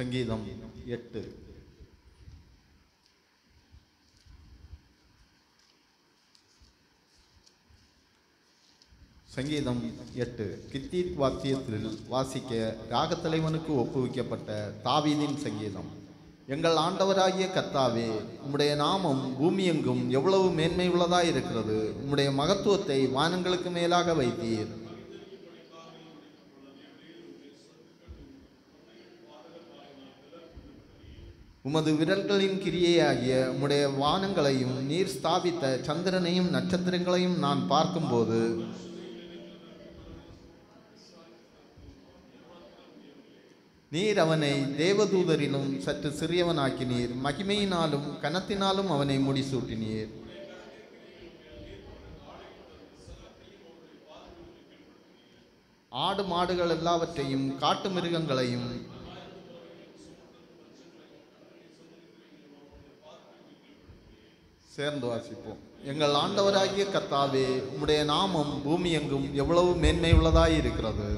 சங்கீதம் எட்டு. சங்கீதம் எட்டு. கித்தீத் வாத்தியத்தில் வாசிக்க ராகத்தலைவனுக்கு ஒப்புவிக்கப்பட்ட தாவீதின் சங்கீதம். எங்கள் ஆண்டவராகிய கர்த்தாவே உம்முடைய நாமம் பூமியெங்கும் எவ்வளவு மேன்மை உள்ளதாக இருக்கிறது உம்முடைய மகத்துவத்தை வானங்களுக்கு மேலாக வைத்தீர். உமது விரல்களின் கிரியையாகிய உம்முடைய வானங்களையும் நீர் ஸ்தாபித்த சந்திரனையும் நட்சத்திரங்களையும் நான் பார்க்கும்போது நீர் அவனை தேவதூதரிலும் சற்று சிறியவனாக்கினீர். மகிமையினாலும் கனத்தினாலும் அவனை முடிசூட்டினீர். ஆடு மாடுகள் எல்லாவற்றையும் காட்டு மிருகங்களையும் சேர்ந்து வாசிப்போம். எங்கள் ஆண்டவராகிய கத்தாவே உம்முடைய நாமம் பூமி எங்கும் எவ்வளவு மேன்மை உள்ளதாய் இருக்கிறது